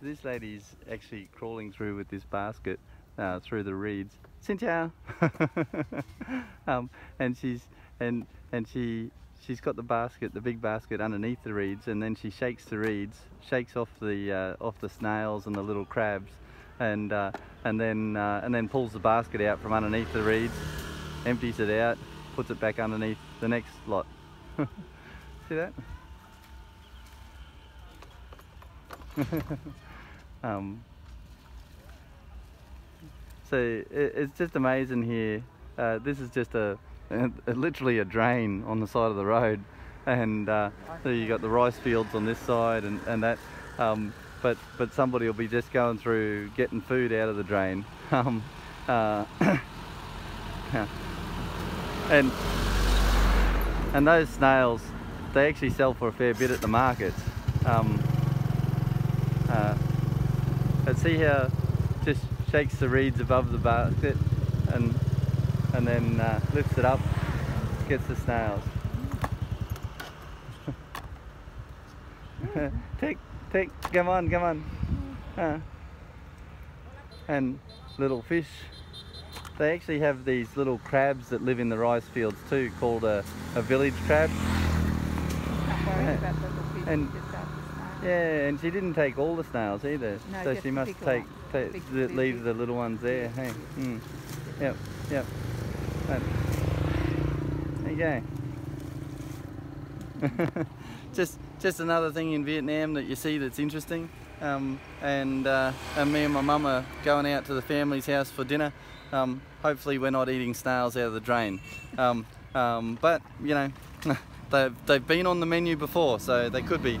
So this lady's actually crawling through with this basket uh, through the reeds. Cynthia, um, and she's and and she she's got the basket, the big basket underneath the reeds, and then she shakes the reeds, shakes off the uh, off the snails and the little crabs, and uh, and then uh, and then pulls the basket out from underneath the reeds, empties it out, puts it back underneath the next lot. See that? um, so it, it's just amazing here. Uh, this is just a, a, literally a drain on the side of the road, and uh, so you got the rice fields on this side and and that. Um, but but somebody will be just going through getting food out of the drain. Um, uh, and and those snails, they actually sell for a fair bit at the market. Um, uh, but see how just shakes the reeds above the basket and and then uh, lifts it up, gets the snails. take, take, come on, come on. Uh, and little fish. They actually have these little crabs that live in the rice fields too, called a, a village crab. And yeah, and she didn't take all the snails either. No, so she must take, take Big- the, big- leave big. the little ones there. Hey, mm. yep, yep. Right. There you go. just, just another thing in Vietnam that you see that's interesting. Um, and, uh, and me and my mum are going out to the family's house for dinner. Um, hopefully we're not eating snails out of the drain. Um, um, but you know, they've, they've been on the menu before, so they could be.